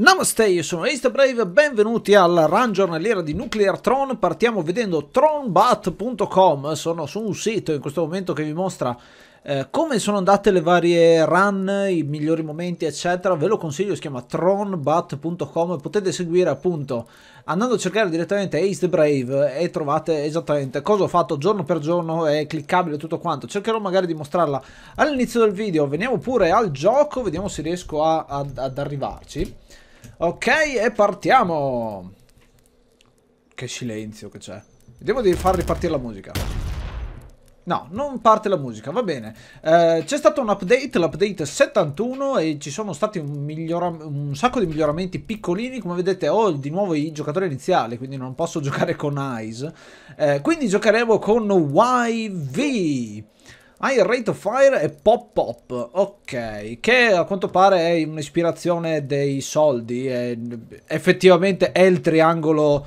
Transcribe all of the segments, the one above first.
Namaste, io sono Ace Brave, benvenuti al run giornaliera di Nuclear Tron, partiamo vedendo tronbat.com, sono su un sito in questo momento che vi mostra eh, come sono andate le varie run, i migliori momenti eccetera, ve lo consiglio, si chiama tronbat.com, potete seguire appunto andando a cercare direttamente Ace the Brave e trovate esattamente cosa ho fatto giorno per giorno, è cliccabile tutto quanto, cercherò magari di mostrarla all'inizio del video, veniamo pure al gioco, vediamo se riesco a, a, ad arrivarci. Ok, e partiamo! Che silenzio che c'è. Vediamo di far ripartire la musica. No, non parte la musica, va bene. Eh, c'è stato un update, l'update 71 e ci sono stati un, un, sacco di miglioramenti piccolini. Come vedete ho di nuovo i giocatori iniziali, quindi non posso giocare con Eyes. Eh, quindi giocheremo con YV. High Rate of Fire e Pop Pop, ok, che a quanto pare è un'ispirazione dei soldi, è, effettivamente è il triangolo,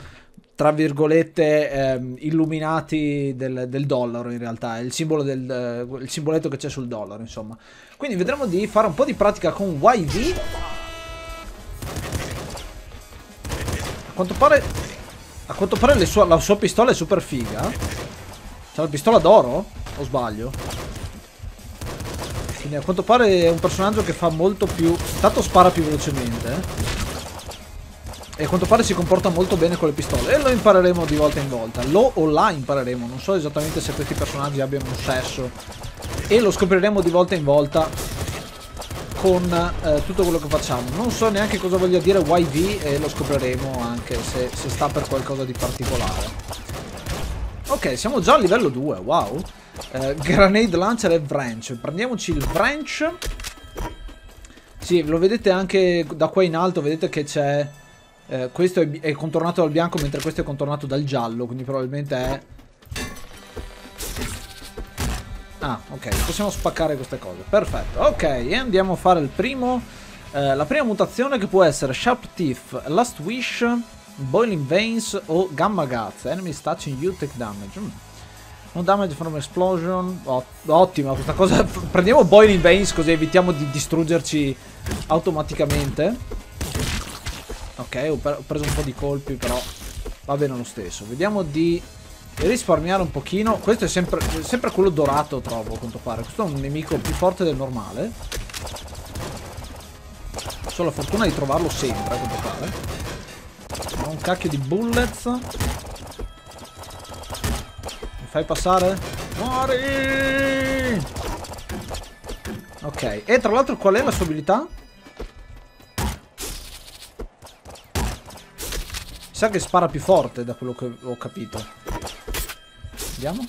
tra virgolette, eh, illuminati del, del, dollaro in realtà, è il, simbolo del, eh, il simboletto che c'è sul dollaro, insomma. Quindi vedremo di fare un po' di pratica con YV. A quanto pare, a quanto pare sua, la sua pistola è super figa. C'è la pistola d'oro? O sbaglio? Quindi a quanto pare è un personaggio che fa molto più... Tanto spara più velocemente. Eh? E a quanto pare si comporta molto bene con le pistole. E lo impareremo di volta in volta. Lo o la impareremo. Non so esattamente se questi personaggi abbiano un sesso. E lo scopriremo di volta in volta con eh, tutto quello che facciamo. Non so neanche cosa voglia dire YV e lo scopriremo anche se, se sta per qualcosa di particolare. Ok, siamo già a livello 2, wow. Uh, grenade launcher e wrench. Prendiamoci il wrench. Sì, lo vedete anche da qua in alto, vedete che c'è... Eh, questo è, è, contornato dal bianco mentre questo è contornato dal giallo, quindi probabilmente è... Ah, ok, possiamo spaccare queste cose. Perfetto, ok, e andiamo a fare il primo... Eh, la prima mutazione che può essere Sharp Teeth, Last Wish, Boiling Veins o Gamma Guts. Enemies touching you take damage. Mm. No damage from explosion. ottima questa cosa. Prendiamo Boiling Veins così evitiamo di distruggerci automaticamente. Ok, ho, ho, preso un po' di colpi però va bene lo stesso. Vediamo di risparmiare un pochino. Questo è sempre, sempre quello dorato trovo a quanto pare. Questo è un nemico più forte del normale. Ho la fortuna di trovarlo sempre a quanto pare. Un cacchio di bullets fai passare? Muori! Ok, e tra l'altro qual è la sua abilità? sa che spara più forte da quello che ho capito. Vediamo.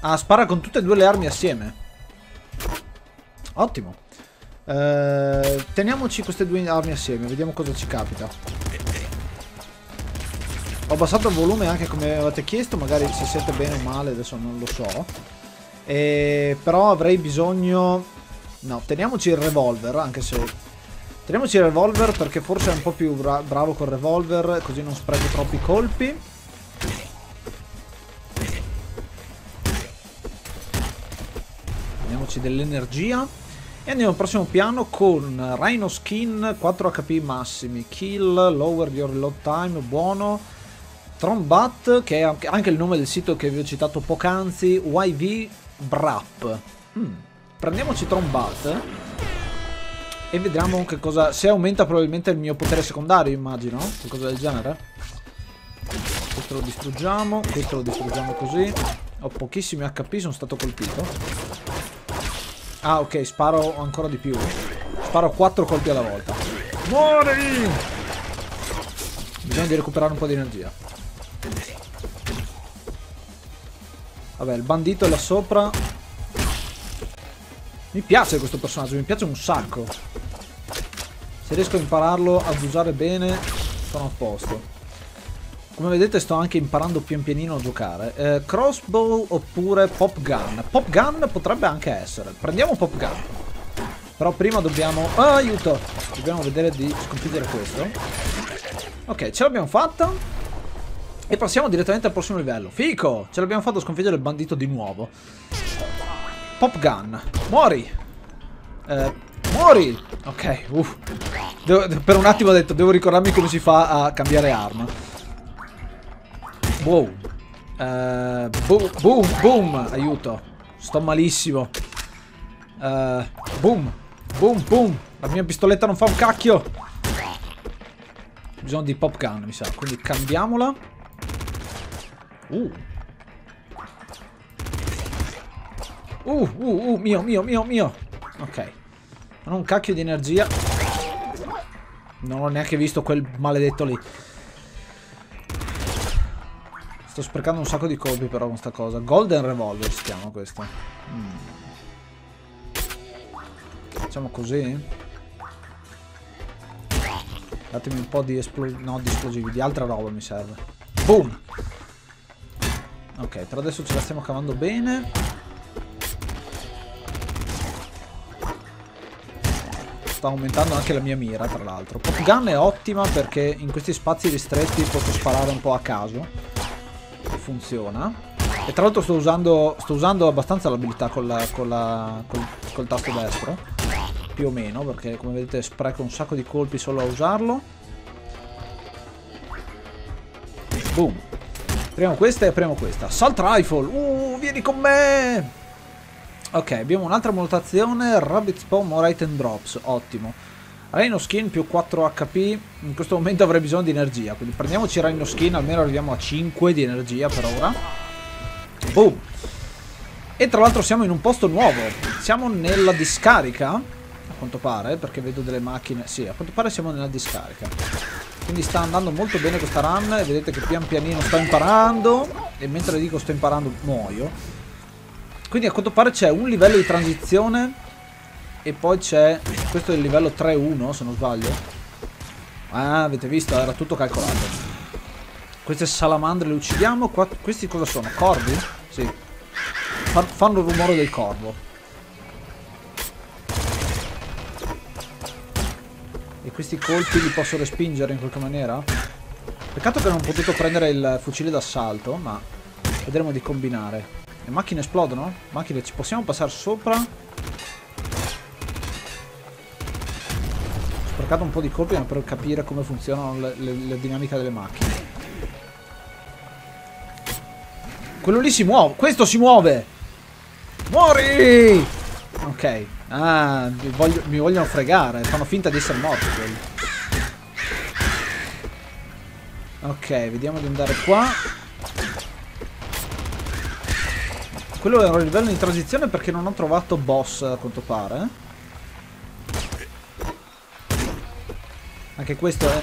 Ah, spara con tutte e due le armi assieme. Ottimo. Eh, teniamoci queste due armi assieme, vediamo cosa ci capita. Ho abbassato il volume anche come avete chiesto, magari si sente bene o male, adesso non lo so. E... Però avrei bisogno... No, teniamoci il revolver, anche se... Teniamoci il revolver perché forse è un po' più bra bravo col revolver, così non spreco troppi colpi. Teniamoci dell'energia. E andiamo al prossimo piano con Rhino Skin, 4 HP massimi, kill, lower your load time, buono. Trombat, che è anche il nome del sito che vi ho citato poc'anzi, YV Brap. Mm. Prendiamoci Trombat e vediamo che cosa... Se aumenta probabilmente il mio potere secondario, immagino, qualcosa del genere. Questo lo distruggiamo, questo lo distruggiamo così. Ho pochissimi HP, sono stato colpito. Ah, ok, sparo ancora di più. Sparo 4 colpi alla volta. Muori! Bisogna di recuperare un po' di energia. Vabbè, il bandito è là sopra. Mi piace questo personaggio, mi piace un sacco. Se riesco a impararlo ad usare bene, sono a posto. Come vedete sto anche imparando pian pianino a giocare. Eh, crossbow oppure pop gun. Pop gun potrebbe anche essere. Prendiamo pop gun. Però prima dobbiamo... Oh, aiuto! Dobbiamo vedere di sconfiggere questo. Ok, ce l'abbiamo fatta. E passiamo direttamente al prossimo livello. Fico! Ce l'abbiamo fatto sconfiggere il bandito di nuovo. Pop gun. Muori! Eh, Muori! Ok, uff. Per un attimo ho detto, devo ricordarmi come si fa a cambiare arma. Wow. Uh, boom, boom, boom. Aiuto. Sto malissimo. Uh, boom. Boom, boom. La mia pistoletta non fa un cacchio. Bisogno di pop gun, mi sa. Quindi cambiamola. Uh. Uh, uh, uh, mio, mio, mio, mio. Ok. Non un cacchio di energia. Non ho neanche visto quel maledetto lì. Sto sprecando un sacco di colpi però con sta cosa. Golden Revolver si chiama questo. Mm. Facciamo così. Datemi un po' di esplosivi. No, di esplosivi, di altra roba mi serve. Boom! Ok, per adesso ce la stiamo cavando bene. sta aumentando anche la mia mira tra l'altro. Pop gun è ottima perché in questi spazi ristretti posso sparare un po' a caso. Funziona. E tra l'altro sto usando, sto usando abbastanza l'abilità la, col, col tasto destro. Più o meno perché come vedete spreco un sacco di colpi solo a usarlo. Boom apriamo questa e apriamo questa Salt Rifle uh vieni con me Ok, abbiamo un'altra mutazione, Rabbit Spawn More Item Drops, ottimo. Rhino Skin più 4 HP, in questo momento avrei bisogno di energia, quindi prendiamoci Rhino Skin, almeno arriviamo a 5 di energia per ora. Boom! E tra l'altro siamo in un posto nuovo, siamo nella discarica, a quanto pare, perché vedo delle macchine, sì, a quanto pare siamo nella discarica. Quindi sta andando molto bene questa run, vedete che pian pianino sto imparando, e mentre dico sto imparando muoio. Quindi a quanto pare c'è un livello di transizione e poi c'è... Questo è il livello 3-1 se non sbaglio. Ah, avete visto? Era tutto calcolato. Queste salamandre le uccidiamo. Qua, questi cosa sono? Corvi? Sì. fanno il rumore del corvo. E questi colpi li posso respingere in qualche maniera? Peccato che non ho potuto prendere il fucile d'assalto, ma vedremo di combinare. Le macchine esplodono? Macchine, ci possiamo passare sopra? Ho sprecato un po' di colpi per capire come funzionano le, le, le dinamiche delle macchine. Quello lì si muove. Questo si muove. Muori! Ok. Ah, mi, voglio, mi vogliono fregare. Fanno finta di essere morti quelli. Ok, vediamo di andare qua. Quello era un livello di transizione perché non ho trovato boss a quanto pare. Anche questo è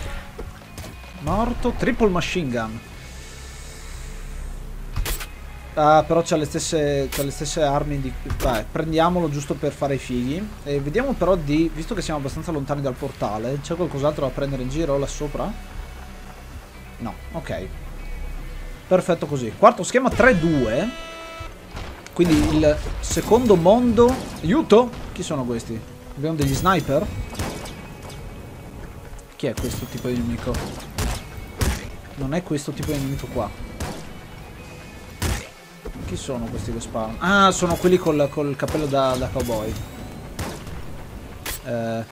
morto. Triple machine gun. Ah, però c'ha le, stesse, le stesse armi di... Vai, prendiamolo giusto per fare i fighi. E vediamo però di... Visto che siamo abbastanza lontani dal portale, c'è qualcos'altro da prendere in giro là sopra? No, ok. Perfetto così. Quarto schema 3-2. Quindi il secondo mondo... Aiuto! Chi sono questi? Abbiamo degli sniper? Chi è questo tipo di nemico? Non è questo tipo di nemico qua. Chi sono questi che sparano? Ah, sono quelli col, col cappello da, da cowboy. Eh...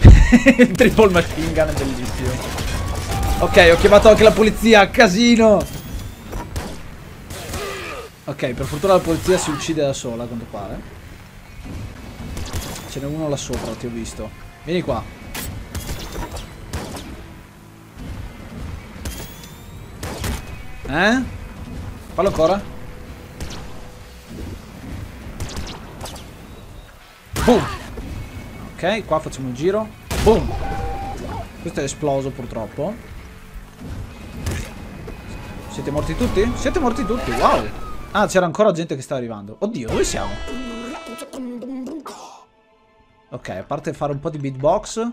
il triple machine gun è bellissimo. Ok, ho chiamato anche la polizia, casino! Ok, per fortuna la polizia si uccide da sola, a quanto pare. Ce n'è uno là sopra, ti ho visto. Vieni qua. Eh? Fallo ancora. Boom. Ok, qua facciamo un giro. Boom. Questo è esploso purtroppo. Siete morti tutti? Siete morti tutti, wow. Ah, c'era ancora gente che sta arrivando. Oddio, dove siamo? Ok, a parte fare un po' di beatbox.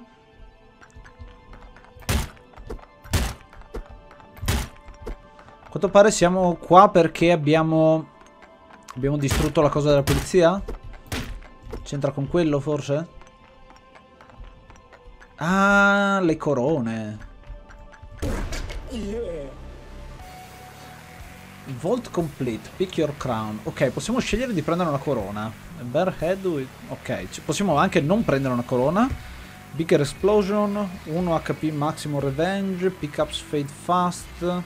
A quanto pare siamo qua perché abbiamo... Abbiamo distrutto la cosa della polizia? C'entra con quello, forse? Ah, le corone. Vault complete, pick your crown. Ok, possiamo scegliere di prendere una corona. Bear Head, ok, possiamo anche non prendere una corona. Bigger Explosion, 1 HP Maximum Revenge, Pickups Fade Fast,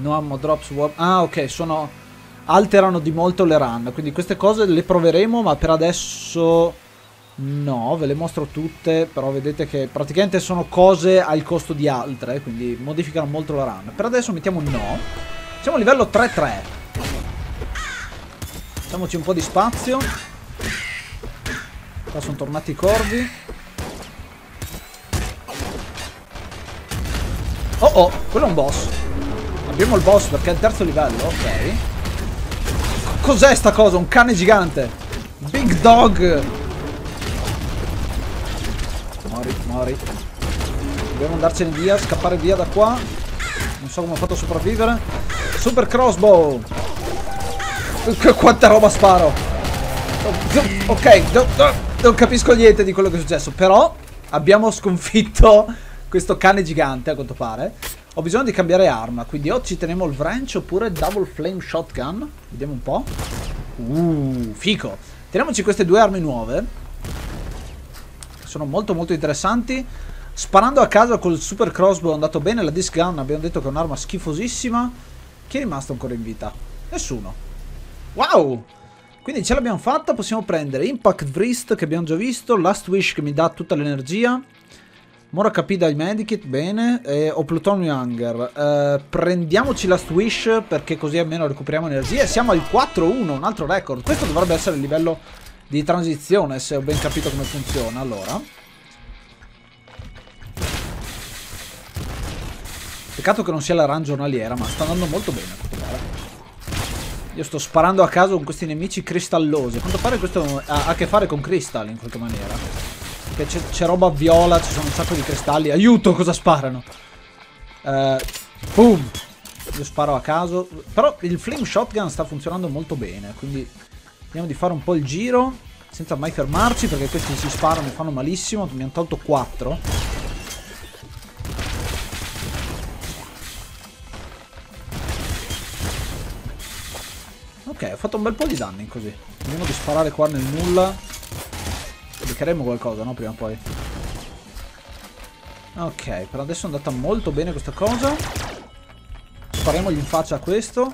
No Ammo Drops Warp. Ah, ok, sono... alterano di molto le run, quindi queste cose le proveremo, ma per adesso no, ve le mostro tutte, però vedete che praticamente sono cose al costo di altre, quindi modificano molto la run. Per adesso mettiamo no. Siamo a livello 3-3. Facciamoci un po' di spazio. Qua sono tornati i corvi. Oh oh, quello è un boss. Abbiamo il boss perché è il terzo livello, ok. Cos'è sta cosa? Un cane gigante. Big dog. Mori, mori. Dobbiamo andarcene via, scappare via da qua. Non so come ho fatto a sopravvivere. Super crossbow. Quanta roba sparo. Ok, non capisco niente di quello che è successo. Però abbiamo sconfitto questo cane gigante, a quanto pare. Ho bisogno di cambiare arma, quindi o ci teniamo il wrench oppure double flame shotgun. Vediamo un po'. Uh, fico. Teniamoci queste due armi nuove. Sono molto molto interessanti. Sparando a casa col super crossbow è andato bene. La disc gun abbiamo detto che è un'arma schifosissima. Chi è rimasto ancora in vita? Nessuno. Wow! Quindi ce l'abbiamo fatta. Possiamo prendere Impact Wrist che abbiamo già visto. Last Wish che mi dà tutta l'energia. Mora HP dai Medikit, bene. E ho Plutonium Hunger. Eh, prendiamoci Last Wish perché così almeno recuperiamo energia. E siamo al 4-1, un altro record. Questo dovrebbe essere il livello di transizione, se ho ben capito come funziona. Allora. Peccato che non sia la run giornaliera, ma sta andando molto bene a quanto pare. Io sto sparando a caso con questi nemici cristallosi. A quanto pare questo ha a che fare con Crystal in qualche maniera. Che c'è roba viola, ci sono un sacco di cristalli. Aiuto, cosa sparano? Uh, boom! Io sparo a caso. Però il flame shotgun sta funzionando molto bene. Quindi vediamo di fare un po' il giro. Senza mai fermarci, perché questi si sparano e fanno malissimo. Mi hanno tolto 4. Ok, ho fatto un bel po' di danni così. Vediamo di sparare qua nel nulla. Beccheremo qualcosa, no? Prima o poi. Ok, per adesso è andata molto bene questa cosa. Spariamogli in faccia a questo.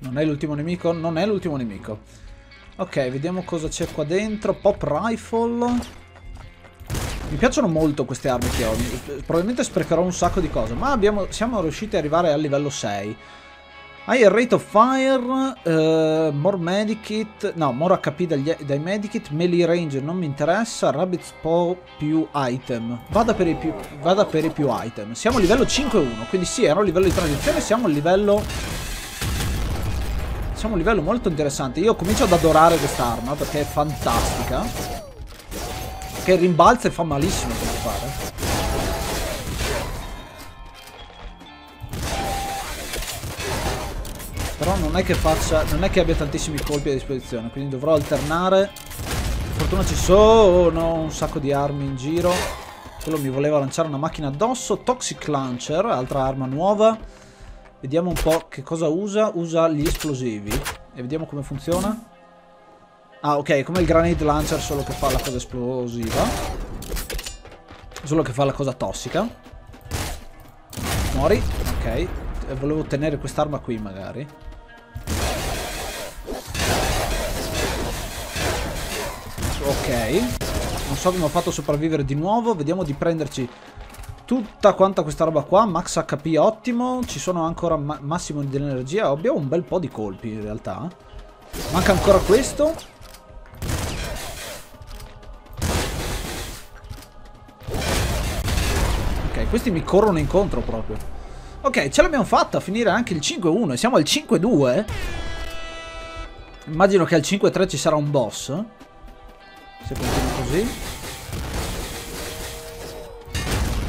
Non è l'ultimo nemico? Non è l'ultimo nemico. Ok, vediamo cosa c'è qua dentro. Pop rifle. Mi piacciono molto queste armi che ho. Probabilmente sprecherò un sacco di cose. Ma abbiamo, siamo riusciti ad arrivare al livello 6. Higher rate of fire, uh, more medikit, no, more HP dagli, dai medikit, melee range non mi interessa, rabbit spawn più item. Vada per, i più, vada per i più item. Siamo a livello 5-1, quindi sì, era un livello di transizione, siamo a livello... Siamo a livello molto interessante. Io comincio ad adorare quest'arma perché è fantastica. Che rimbalza e fa malissimo come fare. Però non è che faccia. Non è che abbia tantissimi colpi a disposizione. Quindi dovrò alternare. Per fortuna ci sono un sacco di armi in giro. Quello mi voleva lanciare una macchina addosso. Toxic Launcher, altra arma nuova. Vediamo un po' che cosa usa. Usa gli esplosivi. E vediamo come funziona. Ah, ok, come il Grenade Launcher, solo che fa la cosa esplosiva. Solo che fa la cosa tossica. Mori, ok. Volevo tenere quest'arma qui magari. Ok. Non so come ho fatto a sopravvivere di nuovo. Vediamo di prenderci tutta quanta questa roba qua. Max HP ottimo. Ci sono ancora ma massimo dell'energia. Abbiamo un bel po' di colpi in realtà. Manca ancora questo. Ok, questi mi corrono incontro proprio. Ok, ce l'abbiamo fatta a finire anche il 5-1 e siamo al 5-2. Immagino che al 5-3 ci sarà un boss se continua così.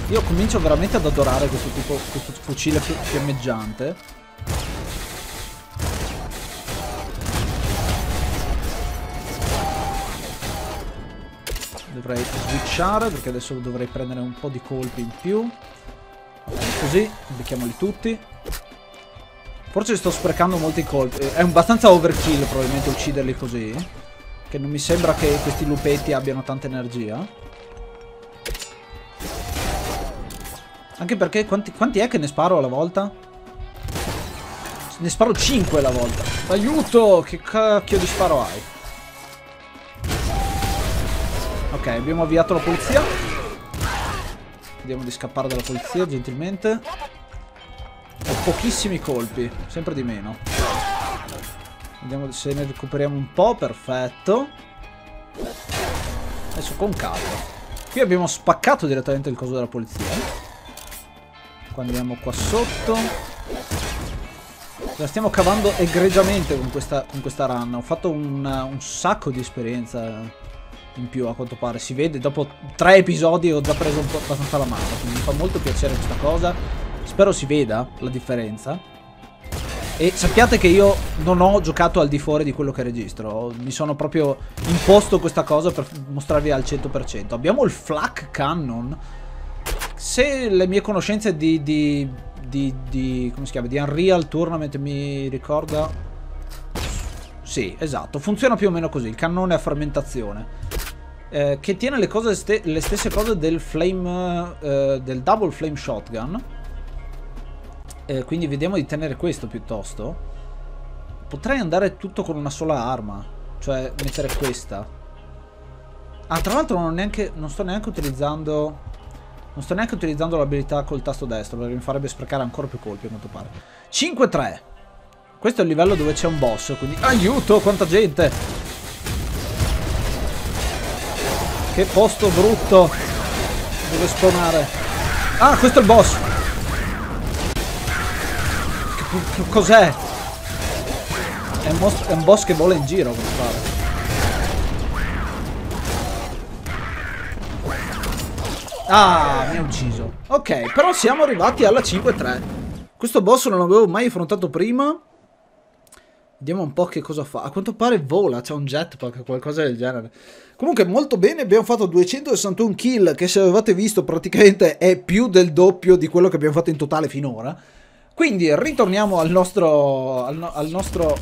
Io comincio veramente ad adorare questo tipo, questo fucile fiammeggiante. Dovrei switchare perché adesso dovrei prendere un po' di colpi in più. Così, becchiamoli tutti. Forse sto sprecando molti colpi. È abbastanza overkill probabilmente ucciderli così. Che non mi sembra che questi lupetti abbiano tanta energia. Anche perché quanti, quanti è che ne sparo alla volta? Ne sparo 5 alla volta. Aiuto! Che cacchio di sparo hai? Ok, abbiamo avviato la polizia. Vediamo di scappare dalla polizia gentilmente. Ho pochissimi colpi, sempre di meno. Vediamo se ne recuperiamo un po', perfetto. Adesso con calma. Qui abbiamo spaccato direttamente il coso della polizia. Qua andiamo qua sotto. La stiamo cavando egregiamente con questa, con questa run. Ho fatto un, un sacco di esperienza in più a quanto pare. Si vede, dopo tre episodi ho già preso un po' abbastanza la mano. Quindi mi fa molto piacere questa cosa. Spero si veda la differenza. E sappiate che io non ho giocato al di fuori di quello che registro. Mi sono proprio imposto questa cosa per mostrarvi al 100%. Abbiamo il Flak Cannon. Se le mie conoscenze di, di di, di, chiama? di Unreal Tournament mi ricorda sì esatto funziona più o meno così il cannone a frammentazione eh, che tiene le, cose ste le, stesse cose del flame eh, del double flame shotgun eh, quindi vediamo di tenere questo piuttosto potrei andare tutto con una sola arma cioè mettere questa ah tra l'altro non, non sto neanche utilizzando non sto neanche utilizzando l'abilità col tasto destro perché mi farebbe sprecare ancora più colpi a quanto pare. 5-3. Questo è il livello dove c'è un boss, quindi... Aiuto, quanta gente! Che posto brutto dove spawnare. Ah, questo è il boss! Cos'è? È, è un boss che vola in giro, come pare. Ah, mi ha ucciso. Ok, però siamo arrivati alla 5-3. Questo boss non l'avevo mai affrontato prima. Vediamo un po' che cosa fa. A quanto pare vola, c'è un jetpack, qualcosa del genere. Comunque molto bene, abbiamo fatto 261 kill, che se avevate visto praticamente è più del doppio di quello che abbiamo fatto in totale finora. Quindi ritorniamo al nostro, al, al nostro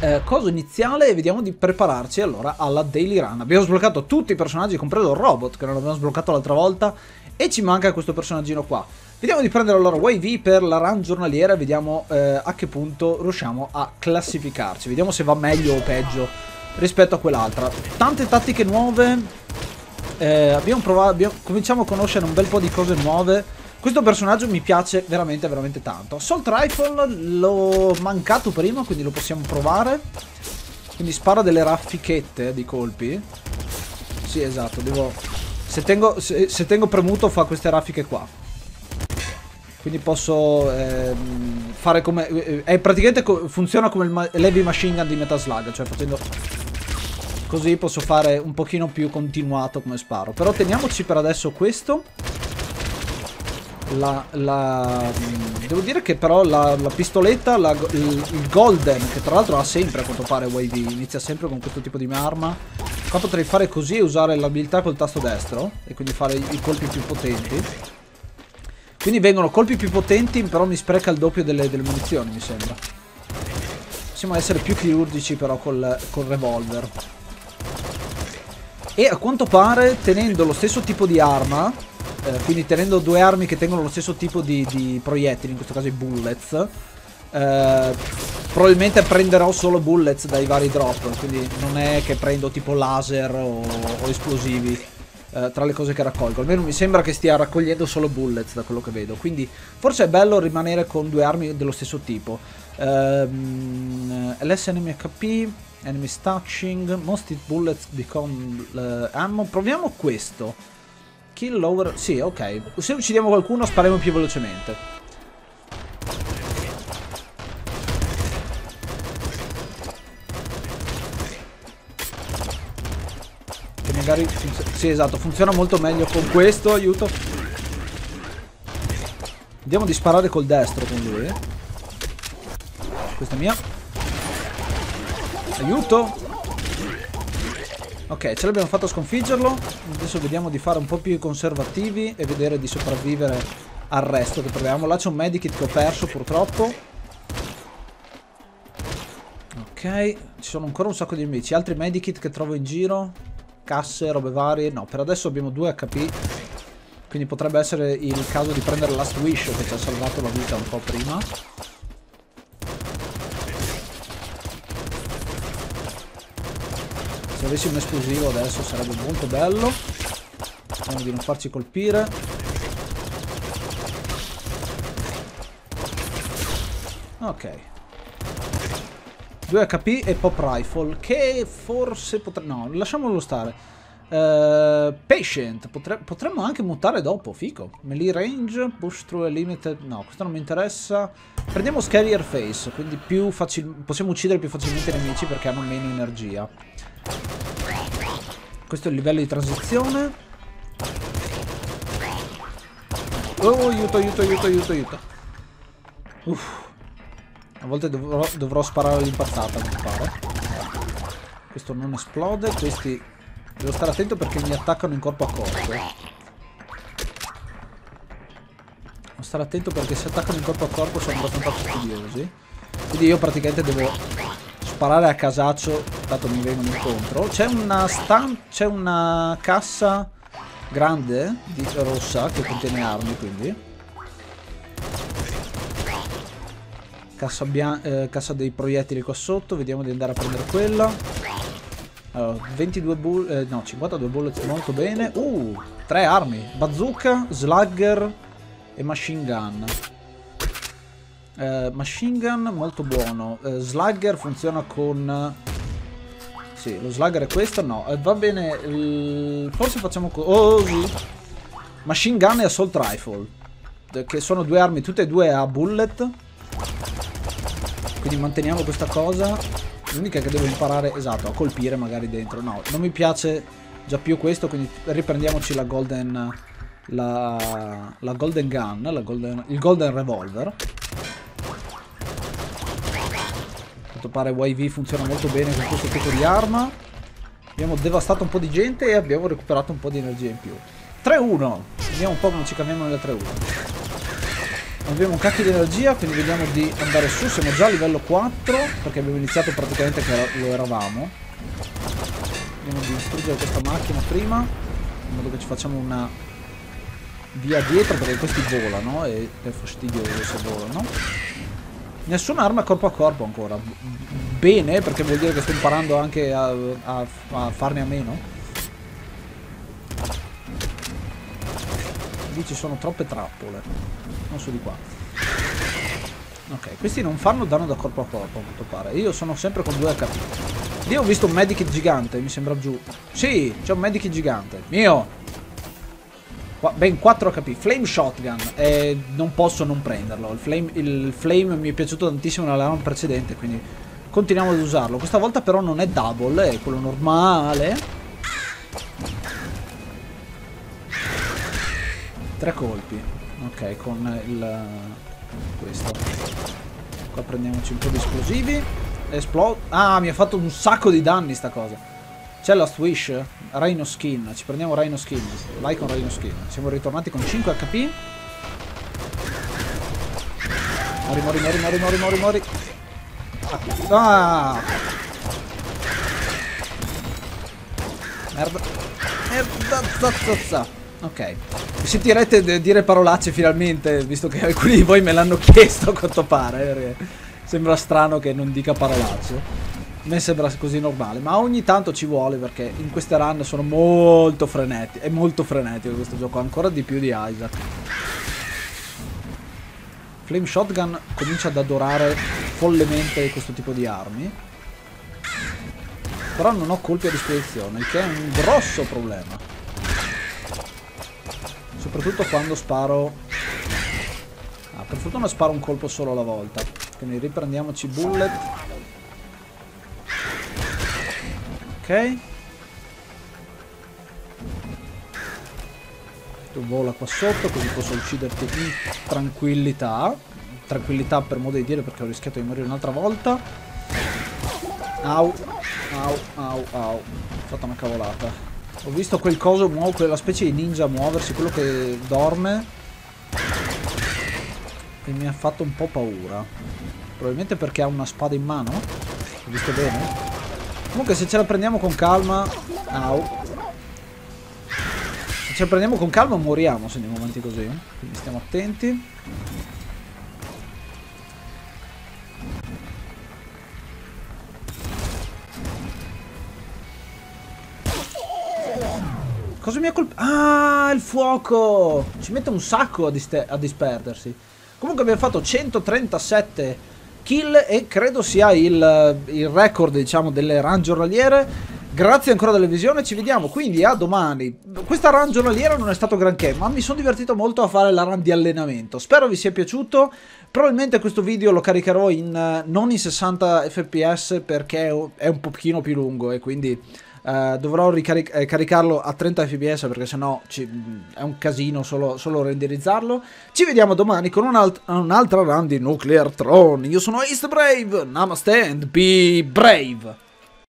eh, coso iniziale e vediamo di prepararci allora alla daily run. Abbiamo sbloccato tutti i personaggi, compreso il robot che non abbiamo sbloccato l'altra volta e ci manca questo personaggino qua. Vediamo di prendere allora YV per la run giornaliera e vediamo eh, a che punto riusciamo a classificarci. Vediamo se va meglio o peggio rispetto a quell'altra. Tante tattiche nuove, eh, abbiamo provato, abbiamo, cominciamo a conoscere un bel po' di cose nuove questo personaggio mi piace veramente, veramente tanto. Assault Rifle l'ho mancato prima, quindi lo possiamo provare. Quindi spara delle raffichette di colpi. Sì, esatto, devo... Se tengo, se, se tengo premuto fa queste raffiche qua. Quindi posso ehm, fare come... Eh, è praticamente co funziona come il ma Machine Gun di Metal Slug, cioè facendo... Così posso fare un pochino più continuato come sparo. Però teniamoci per adesso questo la, la, devo dire che però la, la pistoletta, la, il, il, golden, che tra l'altro ha sempre a quanto pare YV, inizia sempre con questo tipo di arma. Qua potrei fare così e usare l'abilità col tasto destro, e quindi fare i colpi più potenti. Quindi vengono colpi più potenti, però mi spreca il doppio delle, delle munizioni, mi sembra. Possiamo essere più chirurgici però col, col revolver. E a quanto pare, tenendo lo stesso tipo di arma, eh, quindi tenendo due armi che tengono lo stesso tipo di, di proiettili, in questo caso i bullets, eh, probabilmente prenderò solo bullets dai vari drop, quindi non è che prendo tipo laser o, o esplosivi eh, tra le cose che raccolgo. Almeno mi sembra che stia raccogliendo solo bullets da quello che vedo, quindi forse è bello rimanere con due armi dello stesso tipo. Um, LS enemy HP, enemies touching, most bullets become uh, ammo. Proviamo questo. Kill lower... Sì, ok. Se uccidiamo qualcuno spariamo più velocemente. Magari... Sì, esatto. Funziona molto meglio con questo. Aiuto. Andiamo di sparare col destro con lui. Questa è mia. Aiuto. Ok, ce l'abbiamo fatto sconfiggerlo. Adesso vediamo di fare un po' più conservativi e vedere di sopravvivere al resto che proviamo. Là c'è un medikit che ho perso purtroppo. Ok, ci sono ancora un sacco di nemici. Altri medikit che trovo in giro? Casse, robe varie? No, per adesso abbiamo 2 HP. Quindi potrebbe essere il caso di prendere Last Wish che ci ha salvato la vita un po' prima. Se avessi un esplosivo adesso sarebbe molto bello. Speriamo di non farci colpire. Ok. 2 HP e Pop Rifle che forse potrebbe... No, lasciamolo stare. Uh, patient, Potre... potremmo anche mutare dopo, fico. Melee range, push through a limited... No, questo non mi interessa. Prendiamo Scarier Face, quindi più facil... possiamo uccidere più facilmente i nemici perché hanno meno energia. Questo è il livello di transizione. Oh, aiuto, aiuto, aiuto, aiuto, aiuto. Uff. A volte dovrò, dovrò sparare all'impazzata, mi pare. Questo non esplode, questi... Devo stare attento perché mi attaccano in corpo a corpo. Devo stare attento perché se attaccano in corpo a corpo sono abbastanza fastidiosi. Quindi io praticamente devo sparare a casaccio, tanto mi vengono incontro. C'è una stamp... c'è una cassa grande, di rossa, che contiene armi, quindi. Cassa, eh, cassa dei proiettili qua sotto, vediamo di andare a prendere quella. Allora, 22 bullet, eh, no, 52 bullet, molto bene. Uh, tre armi, bazooka, slugger e machine gun. Eh, machine gun molto buono. Eh, slugger funziona con... Sì, lo slugger è questo? No, eh, va bene. Forse facciamo... Oh. Machine gun e assault rifle. Che sono due armi, tutte e due a bullet. Quindi manteniamo questa cosa. L'unica che devo imparare, esatto, a colpire magari dentro. No, non mi piace già più questo, quindi riprendiamoci la golden... La, la golden gun, la golden, il golden revolver. A quanto pare YV funziona molto bene con questo tipo di arma. Abbiamo devastato un po' di gente e abbiamo recuperato un po' di energia in più. 3-1. Vediamo un po' come ci caviamo nelle 3-1. Abbiamo un cacchio di energia, quindi vediamo di andare su. Siamo già a livello 4, perché abbiamo iniziato praticamente che lo eravamo. Vediamo di distruggere questa macchina prima, in modo che ci facciamo una via dietro, perché questi volano e è fastidioso se volano. Nessuna arma corpo a corpo ancora. Bene, perché vuol dire che sto imparando anche a, a, a farne a meno. Lì ci sono troppe trappole. Non su di qua. Ok questi non fanno danno da corpo a corpo a quanto pare. Io sono sempre con 2 HP io ho visto un medikit gigante mi sembra giù. Sì c'è un medikit gigante. Mio! Qua, ben 4 HP flame shotgun. E non posso non prenderlo. Il flame, il flame mi è piaciuto tantissimo nella lama precedente quindi continuiamo ad usarlo. Questa volta però non è double è quello normale Tre colpi Ok, con il... questo. Qua prendiamoci un po' di esplosivi. Esplode. Ah, mi ha fatto un sacco di danni sta cosa. C'è la Swish. Rhino Skin. Ci prendiamo Rhino Skin. Vai con Rhino Skin. Siamo ritornati con 5 HP. Mori, mori, mori, mori, mori, mori, mori. Ah! Merda. Merda, zazza. Ok. Sentirete dire parolacce finalmente, visto che alcuni di voi me l'hanno chiesto a quanto pare. Sembra strano che non dica parolacce. A me sembra così normale, ma ogni tanto ci vuole perché in queste run sono molto frenetiche. È molto frenetico questo gioco, ancora di più di Isaac. Flame Shotgun comincia ad adorare follemente questo tipo di armi. Però non ho colpi a disposizione, che è un grosso problema. Soprattutto quando sparo... Ah, per fortuna sparo un colpo solo alla volta. Quindi riprendiamoci bullet. Ok. Tu vola qua sotto così posso ucciderti in tranquillità. Tranquillità per modo di dire perché ho rischiato di morire un'altra volta. Au, au, au, au. Ho fatto una cavolata. Ho visto quel coso, quella specie di ninja muoversi, quello che dorme. E mi ha fatto un po' paura. Probabilmente perché ha una spada in mano. visto bene? Comunque se ce la prendiamo con calma... Au. Se ce la prendiamo con calma moriamo se andiamo avanti così. Quindi stiamo attenti. Cosa mi ha colpito? Ah, il fuoco! Ci mette un sacco a, a disperdersi. Comunque abbiamo fatto 137 kill e credo sia il, il record, diciamo, delle run giornaliere. Grazie ancora della visione, ci vediamo quindi a domani. Questa run giornaliera non è stato granché, ma mi sono divertito molto a fare la run di allenamento. Spero vi sia piaciuto. Probabilmente questo video lo caricherò in, non in 60 fps perché è un pochino più lungo e quindi Uh, dovrò ricaricarlo eh, a 30 fps perché sennò ci, è un casino solo, solo renderizzarlo. Ci vediamo domani con un'altra un run di Nuclear Throne. Io sono Ace Brave, namaste and be brave!